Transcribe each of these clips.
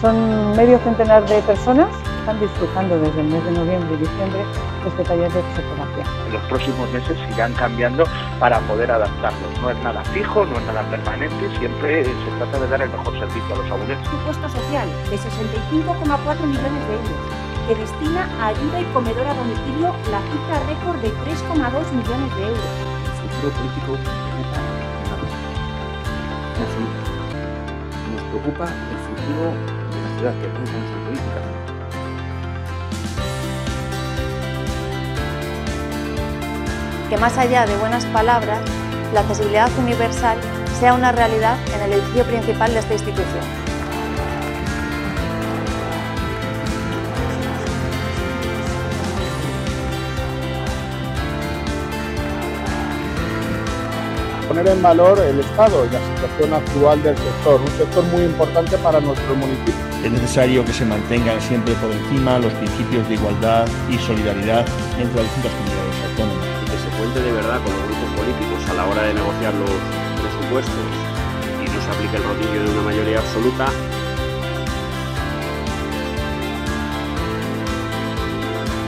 Son medio centenar de personas que están disfrutando desde el mes de noviembre y diciembre de este taller de psicoterapia. En los próximos meses irán cambiando para poder adaptarlos. No es nada fijo, no es nada permanente, siempre se trata de dar el mejor servicio a los abuelos. Presupuesto social de 65,4 millones de euros que destina a ayuda y comedor a domicilio la cifra récord de 3,2 millones de euros. El futuro político. Nos preocupa el futuro que. Que más allá de buenas palabras, la accesibilidad universal sea una realidad en el edificio principal de esta institución. Poner en valor el estado y la situación actual del sector, un sector muy importante para nuestro municipio. Es necesario que se mantengan siempre por encima los principios de igualdad y solidaridad entre las distintas comunidades autónomas. Y que se cuente de verdad con los grupos políticos a la hora de negociar los presupuestos y no se aplique el rodillo de una mayoría absoluta.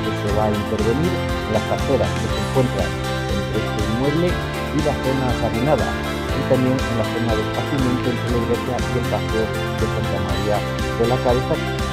Que se va a intervenir las aceras que se encuentran entre este inmueble y la zona jardinada y también en la zona de esparcimiento entre la iglesia y el paseo de Santa María de la Cabeza